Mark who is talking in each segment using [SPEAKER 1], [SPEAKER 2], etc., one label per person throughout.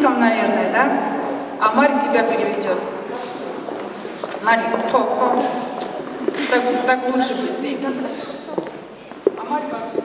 [SPEAKER 1] слишком, наверное, да? А Марь тебя переведет. Марь, кто? Так, так лучше, быстрее. А Марь по-русски.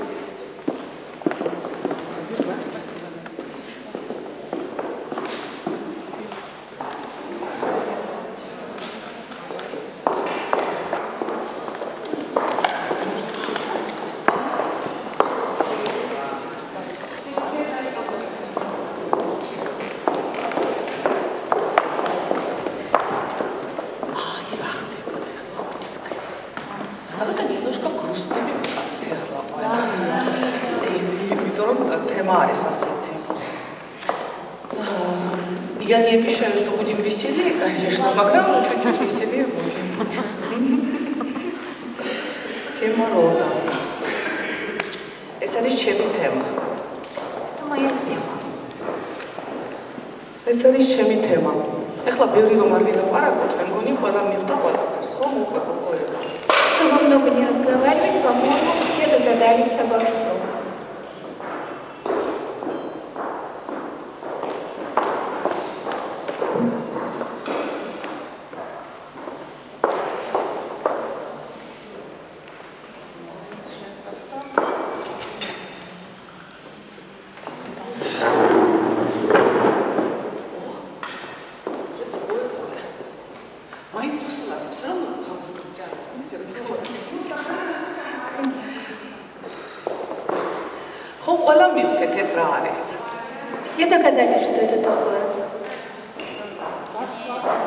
[SPEAKER 2] Все догадались, что это такое?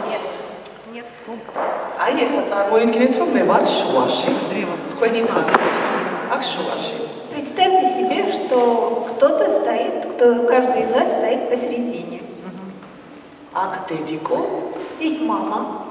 [SPEAKER 2] Нет. Нет. А
[SPEAKER 3] hat es auch
[SPEAKER 2] mal gewittert, man war Schuaschi. Такое не танец. Ах, Шуаши. Представьте себе, что кто-то стоит, кто, каждый
[SPEAKER 3] из вас стоит посередине. Ак, ты дико? Здесь мама.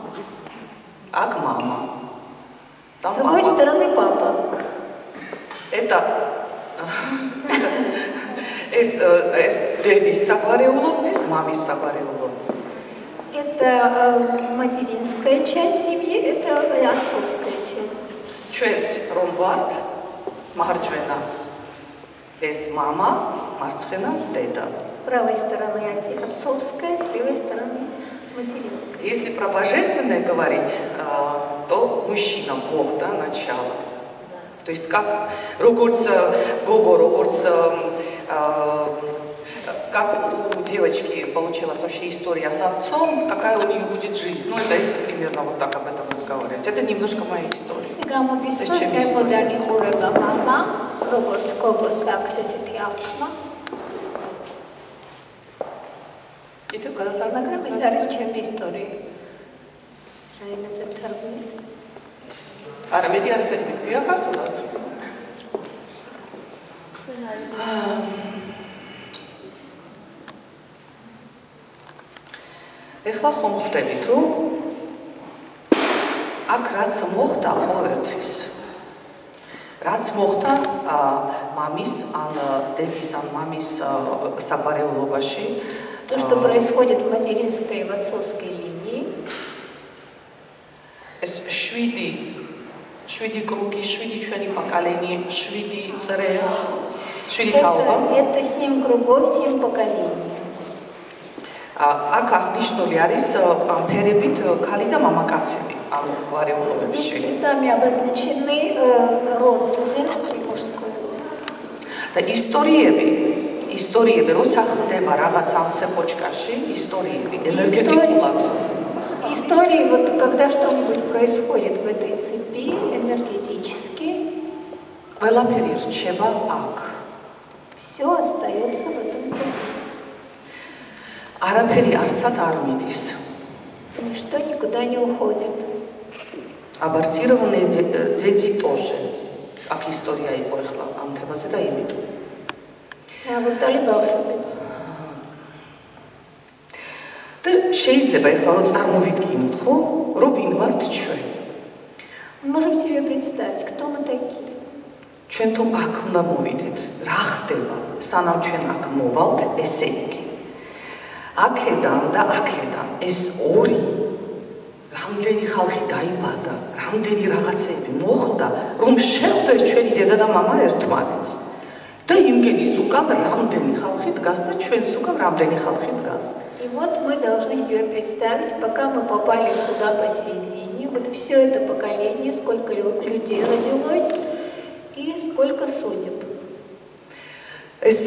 [SPEAKER 2] მარცხენა დედა.
[SPEAKER 3] С правой стороны отцовская, с левой стороны материнская.
[SPEAKER 2] Если про божественное говорить, то мужчина, Бог, да, начало. То есть как როგორც Гого, როგორც как у девочки получилась вообще история с отцом, какая у нее будет жизнь. Ну, это если примерно вот так об этом разговаривать. Это немножко моя история.
[SPEAKER 3] Გამოდის რომ სებოდანი ხურება мама, როგორც გოგოს აქვს ესეთი აღქმა.
[SPEAKER 2] კიდევ გადაცალ
[SPEAKER 3] მაგრამ ეს არის ჩემი ისტორია. რაიმეზე თარგმნით?
[SPEAKER 2] არა, მეტი არაფერი მეთქია ხართულად. ეხლა ხომ ხვდებით, რომ აქ რაც მოხდა ყოველთვის რაც მოხდა მამის ან დედის ან მამის საგვარეულობაში
[SPEAKER 3] То, что происходит в материнской и в отцовской линии.
[SPEAKER 2] Es შვიდი შვიდი კრუგი, შვიდი ჩვენი поколение, შვიდი წრე, შვიდი თაობა.
[SPEAKER 3] Это семь кругов, семь поколений.
[SPEAKER 2] აქ აღნიშნული არის ფერებით ქალი და მამაკაცები ამ
[SPEAKER 3] გვარეულობებში. ზეწიტამი обозначены род женский мужской.
[SPEAKER 2] და ისტორიები ისტორიები როცა ხდება რაღაც ამ цепочкაში, ისტორიები ენერგეტიკულად
[SPEAKER 3] Истории, вот когда что-нибудь происходит в этой цепи энергетически,
[SPEAKER 2] ყველაფერი რჩება აქ.
[SPEAKER 3] Все остается в этом круге.
[SPEAKER 2] არაფერი არსად არ მიდის
[SPEAKER 3] ничто никуда не уходит
[SPEAKER 2] абортированные дети тоже აქ ისტორია იყო ახლა ამ თემაზე და იმიტომ
[SPEAKER 3] აბორტალი ბავშვებიც.
[SPEAKER 2] და შეიძლება ახლა რომ წარმოვიდგინოთ, ხო, რომ ვინ ვართ ჩვენ?
[SPEAKER 3] Можем себе представить, кто мы такие.
[SPEAKER 2] ჩვენ თუ აქ უნდა მოვიდეთ, რა ხდება, სანამ ჩვენ აქ მოვალთ, ესე იგი. აქედან და აქედან ეს ორი რამდენი ხალხი დაიბადა, რამდენი რაღაცები მოხდა, რომ შეხვდეს ჩვენი დედა და мама ერთმანეთს. და იმგენის უკან რამდენი ხალხი დგას და ჩვენს უკან რამდენი ხალხი დგას.
[SPEAKER 3] вот мы должны себе представить, пока мы попали сюда посередине, вот все это поколение, сколько людей родилось и сколько судеб.
[SPEAKER 2] ეს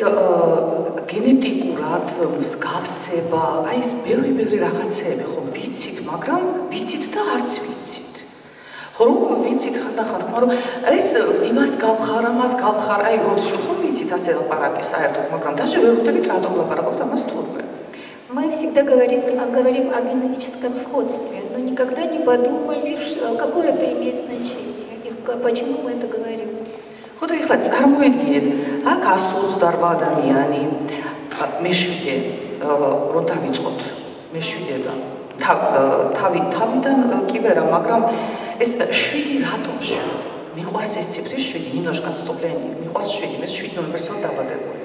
[SPEAKER 2] გენეტიკურად მსგავსება, აი ეს ბევრი ბევრი რაღაცეები ხომ ვიცით, მაგრამ ვიცით და არც ვიცით. ხო რომ ვიცით ხანდახან თქმა რომ ეს იმას გავხარ, ამას გავხარ, აი როდში ხომ ვიცით ასე ლაპარაკი საერთოდ, მაგრამ даже ვერ ხვდებით რატომ ლაპარაკობთ ამას თურმე.
[SPEAKER 3] Мы всегда говорим, говорим о генетическом сходстве, но никогда не подумали, какое это имеет значение и почему мы это говорим.
[SPEAKER 2] ხო და ეხლა წარმოედგინეთ, აქ 128 ადამიანი მეშვიდე რომ დავიწყოთ მეშვიდედან თავი თავიდან კი ვერა, მაგრამ ეს 7 რატომ 7? მიყვარს ეს ციფრი 7, ნიმნოშ განსტოპლენი, მიყვარს 7, მე 7 ნოემბერს ვარ დაბადებული.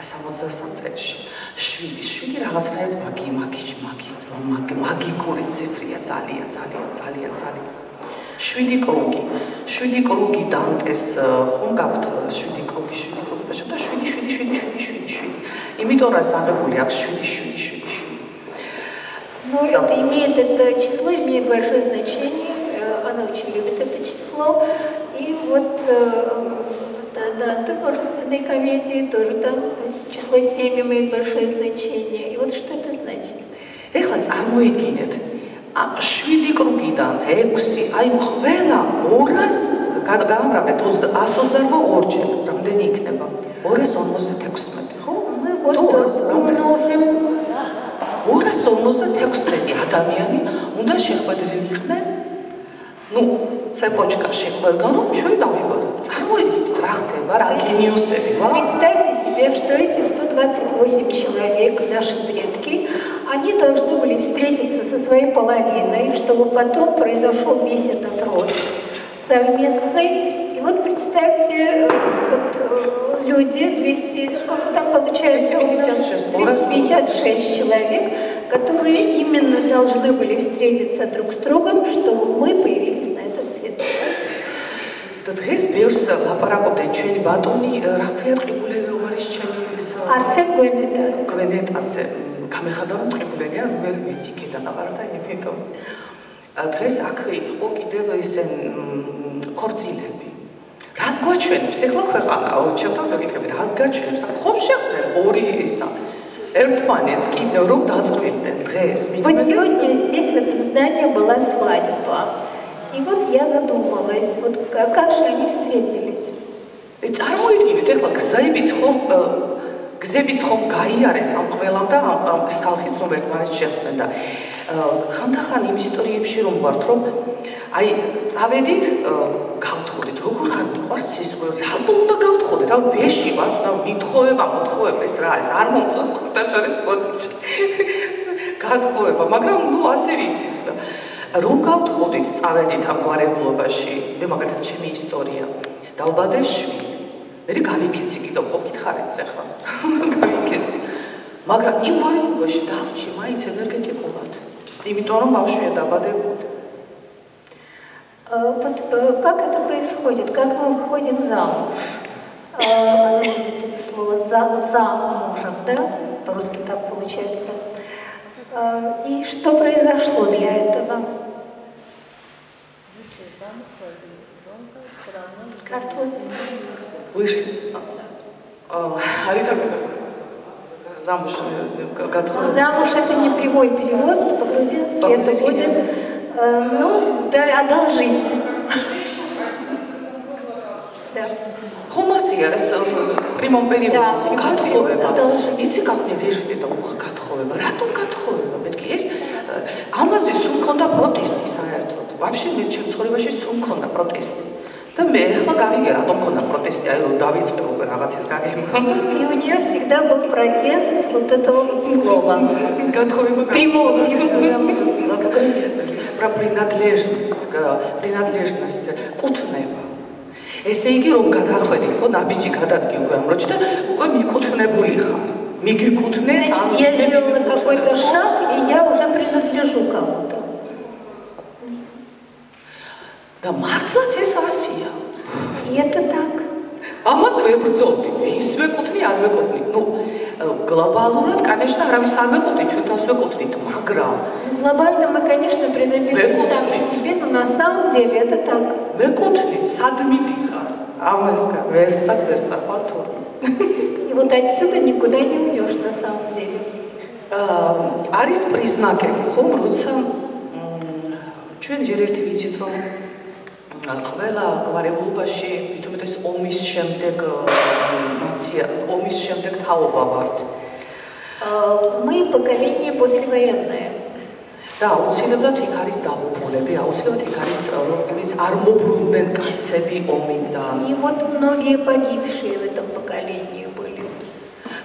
[SPEAKER 2] 63 წელში. 7, 7 რაღაცნაირად მაგი, მაგი, მაგი, მაგიკური ციფრია, ძალიან, ძალიან, ძალიან, ძალიან. შვიდი კრუგი. შვიდი კრუგი დანტეს ხომ გაქვთ შვიდი კრუგი, შვიდი კრუგი და შედა 7 7 7 7 7 7. იმიტომ რა აღებული აქვს 7 7 7 7.
[SPEAKER 3] Ну, это имеет, это число имеет большое значение, она очень любит это число, и вот да, да, да, художественной комедии тоже там число 7 имеет большое значение. И вот что это значит?
[SPEAKER 2] ეხლა წარმოიდგინეთ, შვიდი კრუგიდან 6, აი ყველა 200 გამრავლეთ 128 ორჯერ, რამდენი იქნება? 256, ხო?
[SPEAKER 3] თუ
[SPEAKER 2] 256 ადამიანი უნდა შეხვედრილი იყვნენ. ну, цепочкаში ყველგან რომ ჩვენ დავიბადოთ. წარმოიდგინეთ რა ხდება, რა გენიოსები ვარ.
[SPEAKER 3] Представьте себе, что эти 128 человек, наши предки, они должны были встретиться со своей половиной, чтобы потом произошел весь этот род совместный. И вот представьте, вот э, люди, 200, сколько там получается?
[SPEAKER 2] 256.
[SPEAKER 3] 256 человек, которые именно должны были встретиться друг с другом, чтобы мы появились на этот свет.
[SPEAKER 2] და დღეს ბევრს ლაპარაკობდნენ ჩვენი ბატონი რა ქვია ყიბული რომელიც ჩემი ეს
[SPEAKER 3] არსენ გვენეტაც
[SPEAKER 2] გვენეტაცე გამეხადა რომ ტყიბულენია ვერ ვიცი კიდე ნაბარდა იმიტომ დღეს აქ იყო კიდევ ესე ქორწილები რას გვაჩვენებს ეხლა ქვეყანა ჩემთანს ვეკითხები რას გაჩვენებს ხომ შეხვდნენ ორი ისა ერთმანეთს კიდევ რომ დაწყვილდნენ დღეს
[SPEAKER 3] Вот сегодня здесь в этом здании была свадьба. И вот я задумалась, вот как же они встретились.
[SPEAKER 2] წარმოიდგინეთ ეხლა გზებიც ხომ გზებიც ხომ გაიარეს ამ ყველამ და ამ ხალხის რომ ერთმანეთს შეხვდნენ და ხანდახან იმ ისტორიებში რომ ვართ რომ აი წავედით გავთხოვდით როგორ არ მიყვარს სისხლი რატომ უნდა გავთხოვდით? აი ვეში ვართ და მithხოვება მოთხოვება ეს რა არის? არ მომწონს ხუთა შორის პოდიში გათხოვება მაგრამ ნუ ასე ვიცით და რომ გავთხოვდით წავედით ამ გვარებულობაში მე მაგალითად ჩემი ისტორია. დავბადეში მე გავიქეცი კიდევ ხო გითხარით ახლა გავიქეცი მაგრამ იმ ვარიანტში დავრჩი მაინც ენერგეტიკულად იმიტომ რომ ბავშვია დაბადებული
[SPEAKER 3] Вот как это происходит, как мы выходим замуж? Оно это слово за, замужем, да? По-русски так получается. И что произошло для этого? Картофель.
[SPEAKER 2] вышли. А Рита замуж
[SPEAKER 3] готова. Замуж это не прямой перевод, по-грузински это будет, ну, да, одолжить. Да.
[SPEAKER 2] ხომასია ეს პრიმომ პერიოდი გათხოვება. იცი გაკნი რეჟიმი და უხ გათხოვება. რატომ გათხოვება? მეთქი ეს ამაზე სულ მქონდა პროტესტი საერთოდ. ვაფშე მე ჩემ ცხოვრებაში სულ მქონდა პროტესტი. Да мне эхла Гавигер, а том кона протесте, а его Давид Струга, Равас из Гавим.
[SPEAKER 3] И у нее всегда был протест вот этого вот
[SPEAKER 2] слова.
[SPEAKER 3] Прямого замужества,
[SPEAKER 2] Про принадлежность, принадлежность кутнева. ესე იგი რომ გადახვედიხო ნაბიჯი გადადგილгүй ამ როჩ და უკვე миги ხარ. მიგიკუთვნეს
[SPEAKER 3] Значит, я сделала какой-то шаг и я уже принадлежу кому-то
[SPEAKER 2] და მართლაც ეს
[SPEAKER 3] 100-ია. იეტა так.
[SPEAKER 2] ამას ვერ ბრძოლდი. ვის ვეკუთვნი, არ ვეკუთვნი. ნუ глобалურად, конечно, არავის არ ვეკუთვნით, ჩვენთანს ვეკუთვნით, მაგრამ
[SPEAKER 3] глобально мы, конечно, принадлежим сами себе, но на самом деле это так.
[SPEAKER 2] ვეკუთვნით, სად მიდიხარ? ამასკა ვერსად ვერ წახვალ თურმე.
[SPEAKER 3] И вот отсюда никуда не уйдешь на самом деле.
[SPEAKER 2] არის პრიზნაკები, ხომ, როცა ჩვენ ჯერ ერთი ვიცით, რომ ა, ყველა გვარეულობაში, თუმცა ეს ომის შემდეგ ნაცია, ომის შემდეგ თაობა ვართ.
[SPEAKER 3] А, Мы поколение послевоенное.
[SPEAKER 2] და აუცილებლად იქ არის დაუბრუნებლები, აუცილებლად იქ არის რომელიც არ მოbrunდნენ კაცები ომიდან.
[SPEAKER 3] И вот многие погибшие в этом поколении были.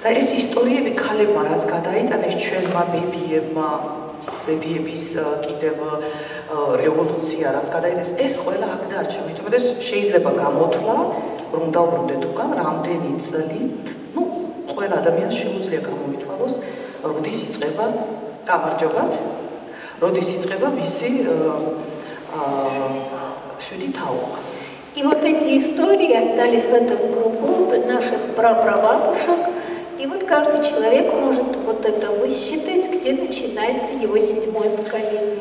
[SPEAKER 2] და ეს ისტორიები ხალებმა რაც გადაიტანეს ჩვენმა ბებიებმა, ბებიების ა, კიდევ ა, რევოლუცია რაც გადაიტანეს, ეს ყველა აქ დარჩა. მithumეტეს შეიძლება გამოთვლა, რომ დაუბრუნდეთ უკან რამდენი წლით, ну, ყველა ადამიანს შეუძლია გამოითვალოს, როდის იწყება გამარჯობათ, როდის იწყება მისი აა შვიდი თაობა.
[SPEAKER 3] И вот эти истории остались в этом кругу наших прапрабабушек. И вот каждый человек может вот это высчитать, где начинается его седьмое поколение.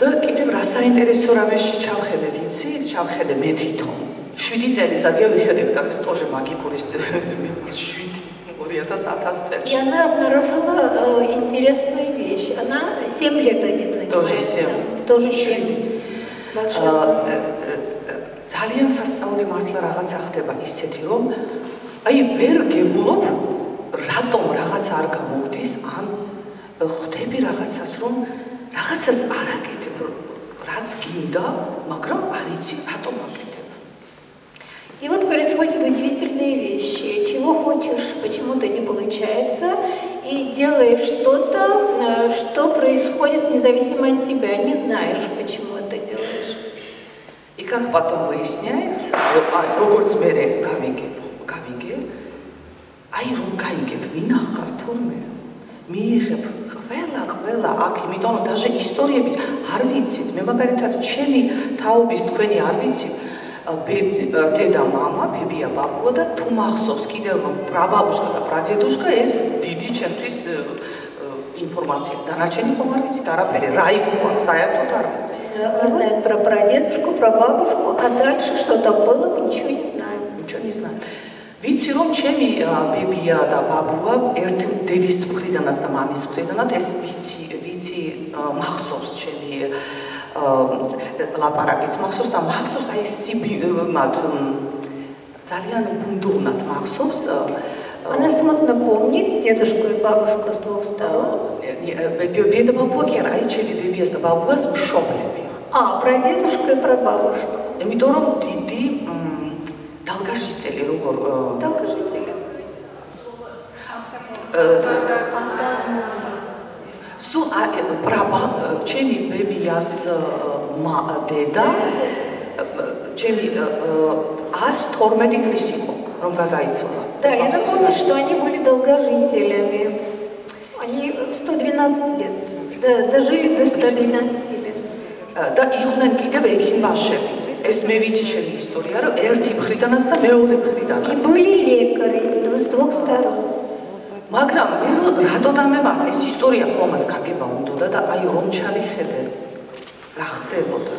[SPEAKER 2] და კიდევ რა საინტერესო რამეში ჩავხედეთ, იცი? ჩავხედე მე თვითონ. 7 წელიწადია ვიხედები, კარგი სტოჟე მაგიკურის 7 2000
[SPEAKER 3] И
[SPEAKER 2] წელს.
[SPEAKER 3] она обнаружила э, интересную вещь. Она 7 лет этим занимается.
[SPEAKER 2] семь.
[SPEAKER 3] Тоже 7. Большой.
[SPEAKER 2] ძალიან სასწაული მართლა რაღაცა ხდება ისეთი, რომ აი ვერ გებულობ რატომ რაღაც არ გამოგდის, ან ხვდები რაღაცას, რომ რაღაცას არ აკეთებ, რაც გინდა, მაგრამ არ იცი რატომ აკეთებ.
[SPEAKER 3] И вот происходят удивительные вещи. Чего хочешь, почему-то не получается. И делаешь что-то, э, что происходит независимо от тебя. Не знаешь, почему это делаешь.
[SPEAKER 2] იქ აქ ბატონ ვეისნიაიც, აი როგორც მე გავიგებ, გავიგე. აი რომ გაიგებ, ვინ ახარ თურმე. მიიღებ ყველა ყველა აქ, იმიტომ რომ даже ისტორიების არ ვიცით. მე მაგალითად ჩემი თაობის თქვენი არ ვიცით. ბები, დედა, мама, ბებია, ბაბუა და თუ მახსოვს კიდევ რომ პრაბაბუშკა და პრადედუშკა ეს დიდი ჩემთვის ე, ე, ინფორმაცია. დანარჩენი ხომ არ ვიცით არაფერი, რა იყო აქ, საერთოდ არ ვიცით.
[SPEAKER 3] Она знает про прадедушку, про бабушку, а дальше что там было, мы ничего не знаем.
[SPEAKER 2] ნიჩო იზნა. ვიცი რომ ჩემი ა, ბებია და ბაბუა ერთ დედის მხრიდანაც და მამის მხრიდანაც ეს ვიცი ვიცი ა, მახსოვს ჩემი ა, ლაპარაკიც მახსოვს და მახსოვს აი სიბი მათ მ, ძალიან ბუნდოვნად მახსოვს ა,
[SPEAKER 3] Она смутно помнит дедушку и бабушку с двух сторон.
[SPEAKER 2] ბებია და ბაბუა კი არა აი ჩემი ბებიას და ბაბუას მშობლები
[SPEAKER 3] А, про дедушку и про бабушку.
[SPEAKER 2] იმიტომ რომ დიდი მ, დალგაშიცელი როგორ ა,
[SPEAKER 3] Долгожители.
[SPEAKER 2] სულ აი ბრაბა ჩემი ბებიას მა დედა ჩემი 112 წლის იყო რომ გადაიცვალა
[SPEAKER 3] Да, я напомню, что они были долгожителями. Они в 112 лет. Да, дожили до 112 лет.
[SPEAKER 2] და იყვნენ კიდევ ექიმაშები ეს მე ვიცი შენი ისტორია, რომ ერთი მხრიდანაც და მეორე მხრიდანაც.
[SPEAKER 3] ბული ლეკრი, დოს დოქსტარო.
[SPEAKER 2] მაგრამ მე რო რატო დამემართ ეს ისტორია ხო ამას გაგება უნდა და აი რომ ჩავიხედე რა ხდებოდა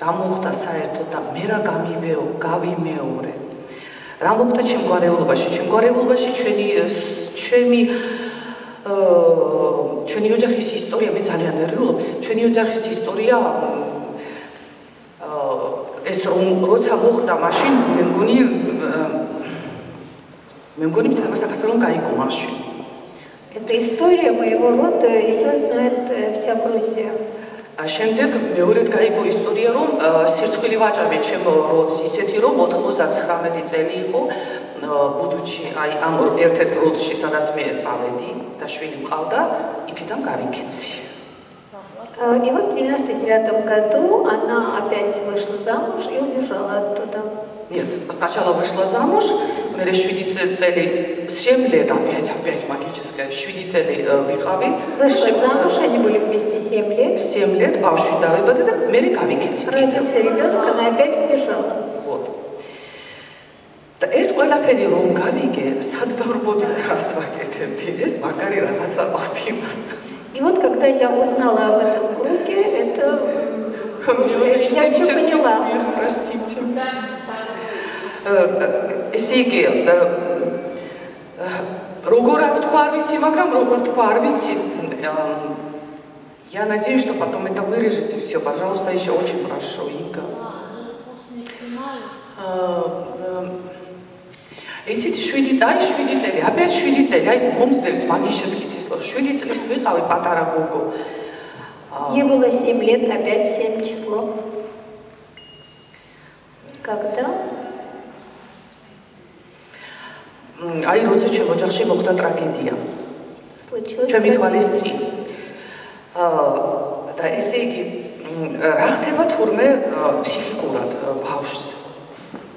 [SPEAKER 2] რა მოხდა საერთოდ და მე რა გამივეო გავიმეორე რა მოხდა ჩემ გვარეულობაში ჩემ გვარეულობაში ჩვენი ჩემი ჩვენი ოჯახის ისტორია მე ძალიან ერეულობ ჩვენი ოჯახის ისტორია ეს რომ როცა მოხდა მაშინ მე მგონი აა, მე მგონი მთლიანად საქართველოს გაიგო მაშინ
[SPEAKER 3] Эта история моего рода, ее знает э, вся Грузия.
[SPEAKER 2] ა, შემდეგ მეორედ გაიგო ისტორია რომ ა, სირცხვილი ვაჭამე ჩემო როდს ისეთი რომ 99 წელი იყო ა, ბუდუჩი აი ამ ერთ-ერთ როდში სადაც მე წავედი და შვილი მყავდა იქიდან გავიქეცი
[SPEAKER 3] А, И вот в 99 году она опять вышла замуж и убежала оттуда.
[SPEAKER 2] нет сначала вышла замуж მე 7 წე- წელი 7 лет опять опять магическая 7 წელი ა, ვიყავი
[SPEAKER 3] Вышла замуж, они были вместе 7 лет.
[SPEAKER 2] 7 лет ბავშვი დავიბადე და მე გავიქეცი
[SPEAKER 3] Родился ребенок, она опять убежала.
[SPEAKER 2] Вот. და ეს ყველაფერი რომ გავიგე, სად დავრბოდი რას ვაკეთებდი, ეს მაგარი რაღაცა ყოფილა.
[SPEAKER 3] И вот когда я узнала об этом круге, это я все поняла.
[SPEAKER 1] Простите.
[SPEAKER 2] Э, э, Сиги, э, Ругурак Ткуарвити, Магам Ругур Ткуарвити. Я надеюсь, что потом это вырежете все. Пожалуйста, еще очень прошу, Инга. ისეთ 7 აი 7 წელი, აბა 7 წელი, აი მომსდევს მაგის შესკიცის ლო 7 წლის ვიყავი პატარა გოგო.
[SPEAKER 3] Мне было 7 лет, опять 7 число. Когда?
[SPEAKER 2] აი როცა ჩემ ოჯახში მოხდა ტრაგედია.
[SPEAKER 3] Случилось.
[SPEAKER 2] ჩემი თვალის წინ. აა და ესე იგი რა ხდება თურმე ფსიქიკურად ბავშვს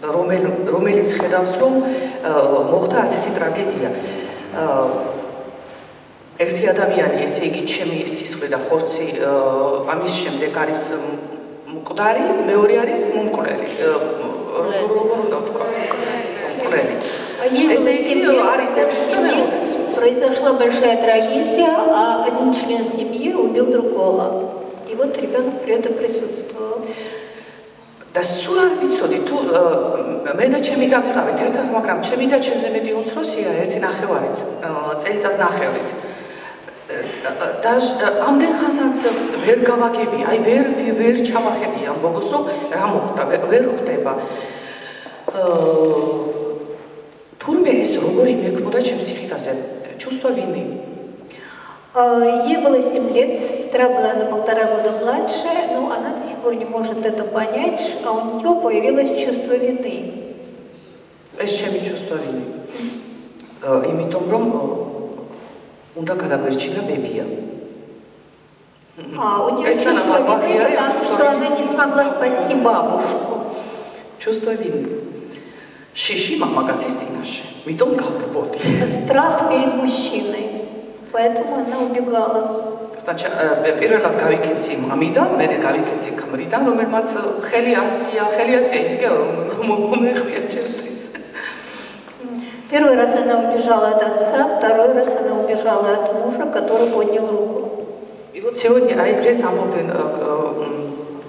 [SPEAKER 2] რომელ რომელიც ხედავს რომ მოხდა ასეთი ტრაგედია. აა ერთი ადამიანი ესე იგი ჩემი სისხლი და ხორცი ამის შემდეგ არის მკვდარი, მეორე არის მომკვლელი. როგორ უნდა ვთქვა? მკვდარი.
[SPEAKER 3] А ей было 7 лет, в семье произошла большая трагедия, а один член семьи убил другого. И вот ребенок при этом присутствовал.
[SPEAKER 2] და სულ არ ვიცოდი თუ მე და ჩემი და ვიყავით ერთად, მაგრამ ჩემი და ჩემზე მეტი უმცროსია ერთი ნახევარი წელიწად ნახევრით. და ამდენ ხანსაც ვერ გავაგები, აი ვერ ვერ ჩამახედი ამ ბოგოს რომ რა მოხდა, ვერ ხდება. აა თურმე ეს როგორი მექმოდა ჩემს სიხიტაზე, ჩუსტვა ვინმე А,
[SPEAKER 3] ей было 7 лет, сестра была на полтора года младше, но она до сих пор не может это понять, а у нее появилось чувство вины.
[SPEAKER 2] А es чем чувство вины? Э, э, и мы там ром, он так когда говорит, чина бебия.
[SPEAKER 3] А у нее чувство вины, потому что она не смогла спасти бабушку.
[SPEAKER 2] Чувство вины. Шиши мама гасисти наши, мы там как-то
[SPEAKER 3] Страх перед мужчиной. Поэтому она убегала.
[SPEAKER 2] Значит, პირველად გავიქეცი მამიდან, მერე გავიქეცი ქმრიდან, რომელმაც ხელი ასწია, ხელი ასწია, ისე რომ მომეხვია ჩემთვის.
[SPEAKER 3] Первый раз она убежала от отца, второй раз она убежала от мужа, который поднял руку.
[SPEAKER 2] И вот сегодня აი დღეს ამბობდნენ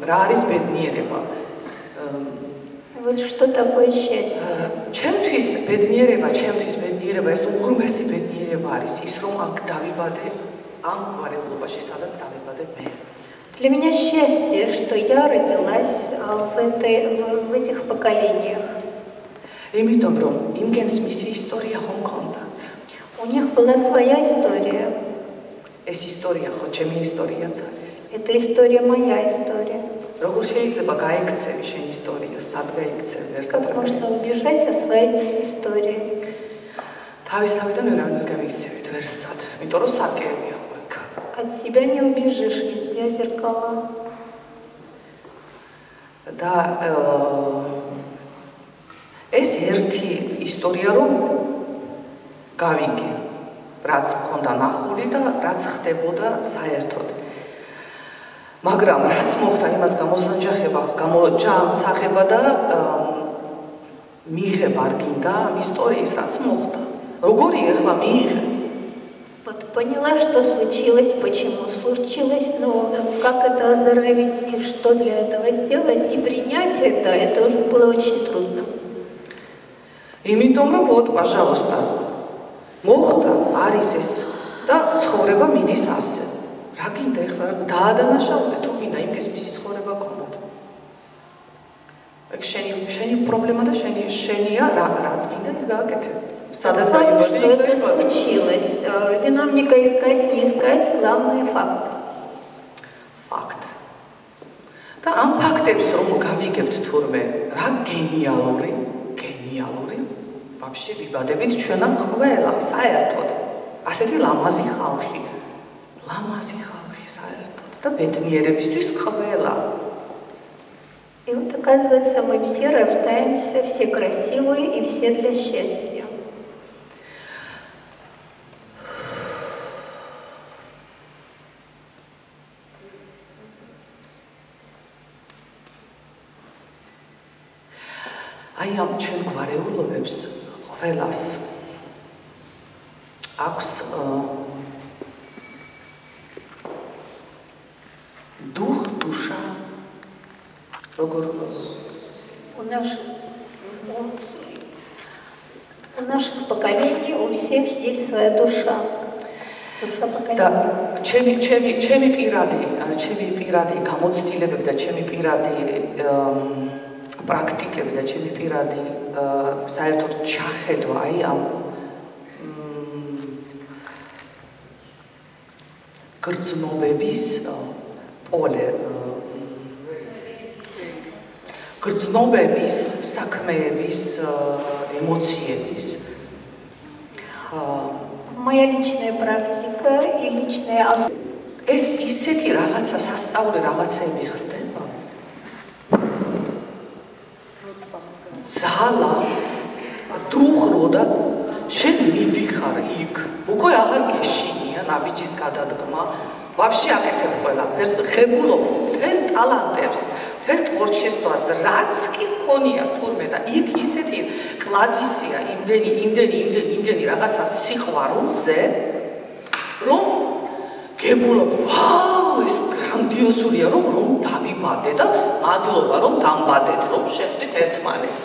[SPEAKER 2] რა არის ბედნიერება.
[SPEAKER 3] Вот что такое счастье?
[SPEAKER 2] ჩემთვის ბედნიერება, ჩემთვის ბედნიერება ეს უღრმესი ბედნიერება არის ის რომ აქ დავიბადე ამ კვარეულობაში, სადაც დავიბადე მე.
[SPEAKER 3] Для меня счастье, что я родилась в, этой, в, в этих поколениях.
[SPEAKER 2] იმიტომ რომ იმგენს მისი ისტორია ხომ კონდათ.
[SPEAKER 3] У них была своя история.
[SPEAKER 2] ეს ისტორია ხო ჩემი ისტორიაც არის.
[SPEAKER 3] Это история моя история.
[SPEAKER 2] როგორ შეიძლება გაიქცევი შენ ისტორიას, სად გაიქცევი ერთად?
[SPEAKER 3] Как можно убежать от своей истории?
[SPEAKER 2] თავისთავიდან ვერ აღარ გაიქცევი თვერსად, იმიტომ რომ საკეებია ხოლმე.
[SPEAKER 3] От себя не убежишь, везде зеркала.
[SPEAKER 2] და ეს ერთი ისტორია რომ გავიგე, რაც მქონდა ნახული და რაც ხდებოდა საერთოდ. მაგრამ რაც მოხდა იმას გამოსანჯახება, გამოჯანსაღება და მიღება არ გინდა ამ ისტორიის რაც მოხდა. როგორი ახლა მიიღე?
[SPEAKER 3] Вот поняла, что случилось, почему случилось, но как это оздоровить и что для этого сделать и принять это, это уже было очень трудно.
[SPEAKER 2] იმიტომ რომ вот, пожалуйста. მოხდა არის ეს და ცხოვრება მიდის ასე. რა გინდა ეხლა დაადანაშაულე თუ გინდა იმის მისი ცხოვრება ქონოთ ეგ შენი შენი პრობლემა და შენი შენია რა რაც გინდა ის გააკეთე
[SPEAKER 3] სადაც დაიბადი что это случилось виновника искать не искать главное факт
[SPEAKER 2] факт და ამ ფაქტებს რომ გავიგებთ თურმე რა გენიალური გენიალური вообще ვიბადებით ჩვენა ყველა საერთოდ ასეთი ламази ხალხი ლამაზი ხალხი საერთოდ და ბედნიერებისთვის ყველა.
[SPEAKER 3] И вот оказывается, мы все рождаемся, все красивые и все для счастья.
[SPEAKER 2] აი ამ ჩვენ გვარეულობებს ყველას აქვს და ჩემი ჩემი ჩემი პირადი ჩემი პირადი გამოცდილებები და ჩემი პირადი პრაქტიკები და ჩემი პირადი საერთოდ ჩახედვა აი ამ გრძნობების პოლე გრძნობების, საქმეების, ემოციების აა
[SPEAKER 3] моя личная практика и личная
[SPEAKER 2] ეს ისეთი რაღაცა სასწაული რაღაცები ხდება ზალა დუხრო და შენ მიდიხარ იქ უკვე აღარ გეშინია ნაბიჯის გადადგმა ვაფშე აკეთებ ყველაფერს ხებულო თელ ტალანტებს თელ თორჩესტვას რაც კი ქონია თურმე და იქ ისეთი კლადისია იმდენი იმდენი იმდენი იმდენი რაღაცა სიყვარულზე რომ გებულობ ვაუ ეს გრანდიოზულია რომ რომ დავიბადე და მადლობა რომ დამბადეთ რომ შეხვდით ერთმანეთს.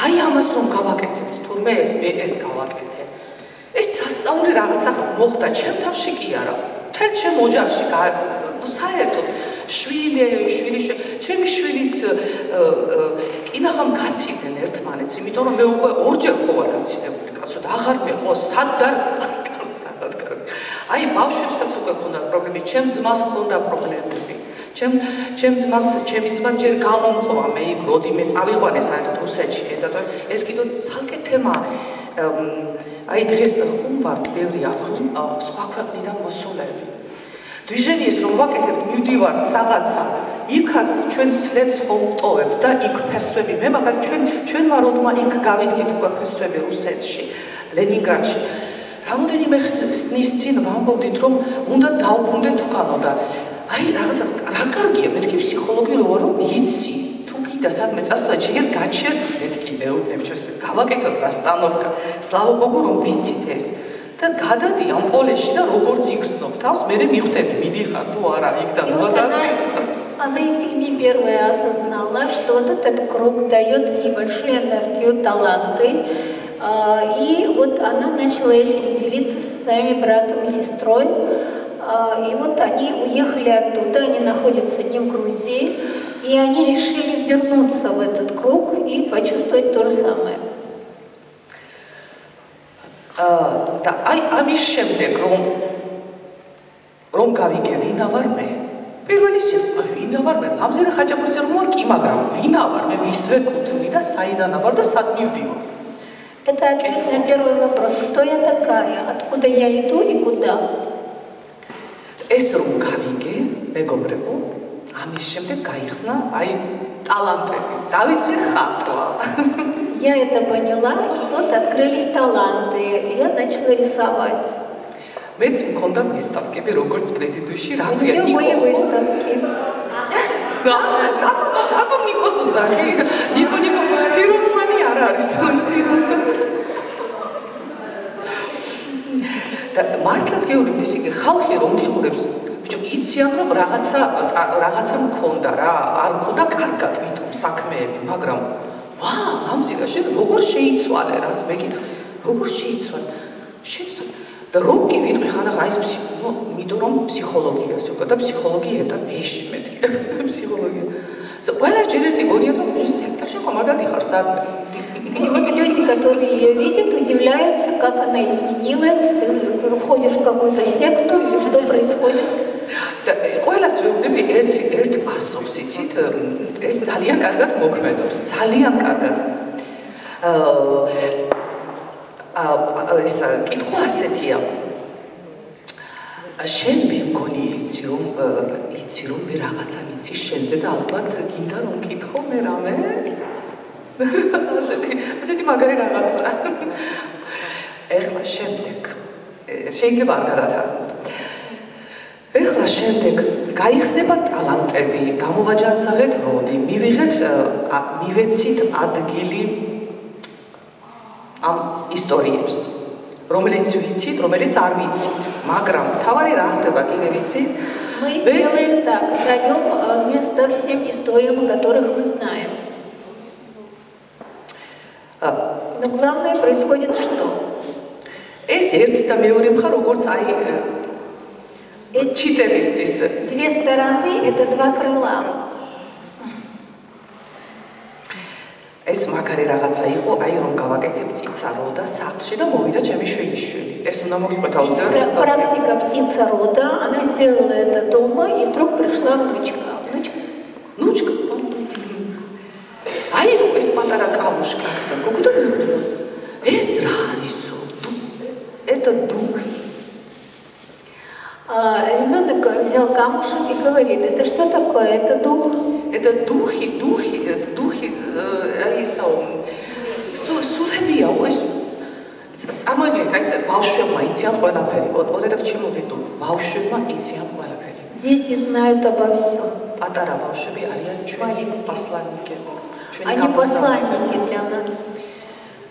[SPEAKER 2] აი ამას რომ გავაკეთებთ თურმე მე ეს გავაკეთე. ეს სასწაული რაღაცა მოხდა ჩემ თავში კი არა. თელ ჩემ ოჯახში საერთოდ შვილი შვილი ჩემი შვილიც კინახამ გაცილდნენ ერთმანეთს იმიტომ რომ მე უკვე ორჯერ ხო ვარ გაცილებული კაცო და აღარ მეყო სადარ სადარ აი ბავშვებსაც უკვე ქონდა პრობლემები ჩემ ძმას ქონდა პრობლემები. ჩემ ჩემ ძმას ჩემი ძმა ჯერ გამომწვა მე იქ როდი მე წავიყვანე საერთოდ რუსეთში და ეს კიდო ცალკე თემა აი დღეს ხომ ვარ ბევრი აქ სხვა ქვეყნიდან მოსულები დვიჟენიეს რომ ვაკეთებთ მივდივართ რაღაცა იქაც ჩვენს ცლებს ვტოვებთ და იქ ფესვები. მე მაგალითად ჩვენ ჩვენ ვაროდმა იქ გავიდგით უკვე ფესვები რუსეთში ლენინგრადში. რამოდენიმე ხნის წინ ვამბობდით რომ უნდა დაუბრუნდეთ უკანო და აი რაღაცა რა კარგია მეთქი ფსიქოლოგი რო ვარო იცი თუ კიდე სადმე წასვლა ჯერ გაჩერ მეთქი მეუბნებ ჩვენს გავაკეთოთ რა სტანოვკა სლავა ბოგუ რომ ვიცით ეს და გადადი ამ პოლეში და როგორც იგრძნობ თავს, მე მიხვდები, მიდიხარ თუ არა იქ და გადადი.
[SPEAKER 3] Она из семьи первая осознала, что вот этот круг дает ей большую энергию, таланты. И вот она начала этим делиться со своими братом и сестрой. И вот они уехали оттуда, они находятся не в Грузии, и они решили вернуться в этот круг и почувствовать то же самое.
[SPEAKER 2] და აი ამის შემდეგ რომ რომ გავიგე ვინა ვარ მე პირველი სიტყვა ვინა ვარ მე ამზერე ხაჭაპურზე რომ ვარ კი მაგრამ ვინა ვარ მე ვისვე კუთვნი და საიდან ვარ და სად მივდივარ
[SPEAKER 3] Это ответ на первый вопрос. Кто я такая? Откуда я иду и куда?
[SPEAKER 2] ეს რომ გავიგე, მეგობრებო, ამის შემდეგ გაიხსნა აი талантები. დავიწყე ხატვა.
[SPEAKER 3] Я это поняла, вот открылись таланты. Я начала рисовать.
[SPEAKER 2] მეც მქონდა ვისტავკები, როგორც პრედიდუში, რა
[SPEAKER 3] ქვია, ნიკო. მე ვისტავკი.
[SPEAKER 2] რა, რა, რატომ ნიკოს უძახი? ნიკო, ნიკო, ფიროსმანი არ არის, ფიროსმანი. და მართლაც გეუბნით ისე ხალხი რომ გიყურებს ვიციან, რომ რაღაცა რაღაცა მქონდა რა, არ მქონდა კარგად თვითონ საქმეები, მაგრამ ვა, ამზიგაში როგორ შეიცვალე რას მეკითხე, როგორ შეიცვალე? შეიძლება და რომ კი ვიტყვი ხანდახ აი ეს ნუ მითო რომ ფსიქოლოგიას უკვე და ფსიქოლოგია და ვეში მეთქი ფსიქოლოგია. ზო ყველა ჯერ ერთი გონიათ რომ ეს სექტაში ხომ არ დადიხარ
[SPEAKER 3] საერთოდ Вот люди, которые ее видят, удивляются, как она изменилась, ты выходишь в какую-то секту или что происходит.
[SPEAKER 2] და ყველას ვეუბნები ერთ ერთ პასუხს იცით ეს ძალიან კარგად მოქმედობს ძალიან კარგად. აა ეს კითხვა ასეთია. შენ მე მგონი იცი რომ იცი რომ მე რაღაცა ვიცი შენზე და ალბათ გინდა რომ კითხო მე რამე? ასეთი ასეთი მაგარი რაღაცა. ეხლა შემდეგ. შეიძლება არ გადათარგმნოთ ეხლა შემდეგ გაიხსნება ტალანტები, გამოვაჯანსაღეთ როდი, მივიღეთ მივეცით ადგილი ამ ისტორიებს. რომელიც ვიცით, რომელიც არ ვიცით, მაგრამ თავარი რა ხდება, კიდე ვიცით?
[SPEAKER 3] Мы делаем так, даём место всем историям, о которых мы знаем. Но главное происходит что?
[SPEAKER 2] ეს ერთი და მეორე მხარე როგორც აი читовистис.
[SPEAKER 3] Две стороны – это два крыла.
[SPEAKER 2] ეს მაგარი რაღაცა იყო, აი რომ გავაკეთე птица рода სახლში და მოვიდა ჩემი შვილის შვილი. ეს უნდა მოგიყვეთ აუცილებლად ეს
[SPEAKER 3] პრაქტიკა птица рода, она сделала это дома и вдруг пришла внучка. Внучка.
[SPEAKER 2] Внучка, помните? აი ხო ეს პატარა კამუშკა და გოგო და ეს რა არისო? это дух.
[SPEAKER 3] А, Ребенок взял камушек и говорит, это что такое? Это дух.
[SPEAKER 2] Это духи, духи, это духи Аисаум. Сулавия, сама говорит, волшебно, идти Вот, вот это к чему веду? Волшебно, идти
[SPEAKER 3] Дети знают обо всем.
[SPEAKER 2] Атара волшебе, арьян, Они
[SPEAKER 3] посланники. Они посланники для нас.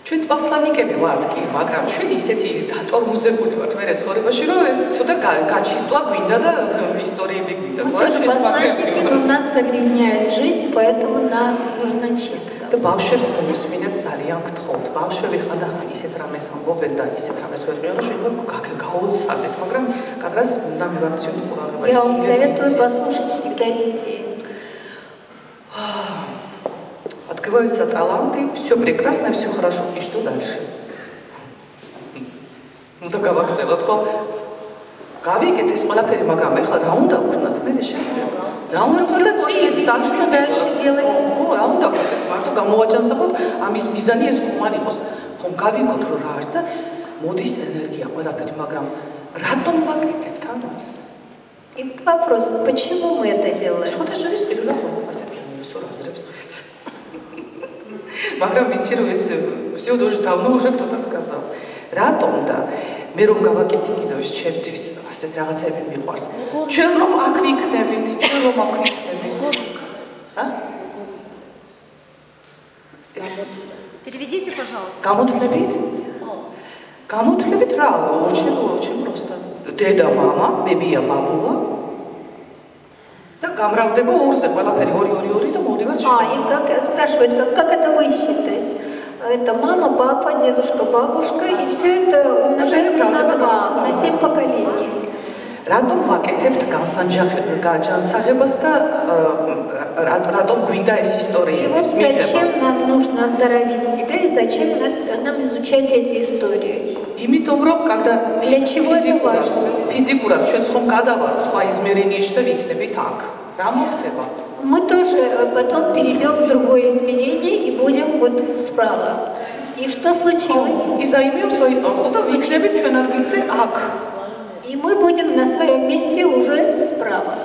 [SPEAKER 2] ჩვენც პასლანიკები ვართ კი მაგრამ ჩვენ ისეთი დატორმუზებული ვართ მე ცხოვრებაში რომ ეს ცოტა გაჩისტვა გვინდა და ისტორიები გვინდა
[SPEAKER 3] ხო ჩვენც პასლანიკები но нас загрязняет жизнь поэтому нам нужна чистка
[SPEAKER 2] და ბავშვებს მომისმინეთ ძალიან გთხოვთ. ბავშვები ხანდახან ისეთ რამეს ამბობენ და ისეთ რამეს ვეთქვენ, რომ შეიძლება გაოცადეთ, მაგრამ как раз უნდა მივაქციოთ ყურადღება.
[SPEAKER 3] Я вам советую послушать всегда детей.
[SPEAKER 2] Открываются таланты, все прекрасно, все хорошо. И что дальше? ну და გავაგრძელოთ ხო? გავიგეთ ეს ყველაფერი, მაგრამ ეხლა რა უნდა ვქნათ მე შემდეგ? რა უნდა ვქნათ წინ,
[SPEAKER 3] საჭირო დალში დიალექტი.
[SPEAKER 2] ხო, რა უნდა ვქნათ მარტო გამოვაჯანსაღოთ ამის მიზანი ეს ხუმარ იყოს. ხომ გავიგოთ რომ რა არის და მოდის ენერგია ყველაფერი, მაგრამ რატომ ვაკეთებთ ამას?
[SPEAKER 3] И вопрос, почему мы это делаем?
[SPEAKER 2] Что-то же респектует, я помню, по-серьезно, все разрывается. მაგრამ ვიცი რომ ეს всё уже давно уже кто-то сказал. რატომ და მე რომ გავაკეთე კიდევ ჩემთვის ასეთ რაღაცები მიყვარს. ჩვენ რომ აქ ვიქნებით, ჩვენ რომ აქ ვიქნებით. ა?
[SPEAKER 4] Переведите, пожалуйста.
[SPEAKER 2] გამოთვლებით? გამოთვლებით რა? очень очень просто. დედა, мама, ბებია, ბაბუა. და გამრავდება ორზე, ყველაფერი 2 2 2 და მოდივართ
[SPEAKER 3] შენ. А, и как спрашивают, как как это вы считаете? Это мама, папа, дедушка, бабушка, и все это умножается на два, на семь поколений.
[SPEAKER 2] რატომ ვაკეთებთ განსანჯახებას და რატომ გვინდა ეს ისტორია?
[SPEAKER 3] Вот зачем нам нужно оздоровить себя и зачем нам изучать эти истории?
[SPEAKER 2] იმიტომ რომ когда
[SPEAKER 3] для чего это важно?
[SPEAKER 2] ფიზიკურად ჩვენც ხომ გადავართ სხვა измеренияში და ვიქნებით აქ. რა მოხდება?
[SPEAKER 3] Мы тоже э, потом перейдем в другое измерение и будем вот справа. И что случилось?
[SPEAKER 2] и займем свой охота, выкнебит ჩვენ ადგილზე ак
[SPEAKER 3] И мы будем на своем месте уже справа.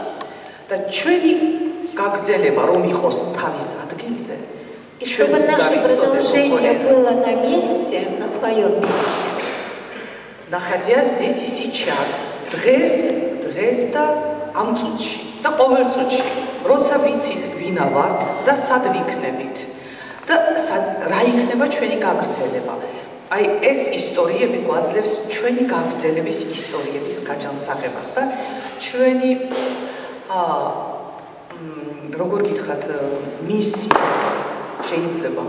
[SPEAKER 2] და ჩვენი გაგრძელება რომ იყოს თავის ადგილზე.
[SPEAKER 3] И чтобы наше продолжение было на месте, на своем месте.
[SPEAKER 2] ნახაძია ზის სიჩას დღეს დღეს და ამ წუთში და ყოველ წუთში. როცა ვიცით ვინა ვართ და სად ვიქნებით და რა იქნება ჩვენი გაგრძელება. აი ეს ისტორიები გვაძლევს ჩვენი გაგრძელების ისტორიების გაჯანსაღებას და ჩვენი აა როგორ გითხრათ მისი შეიძლება.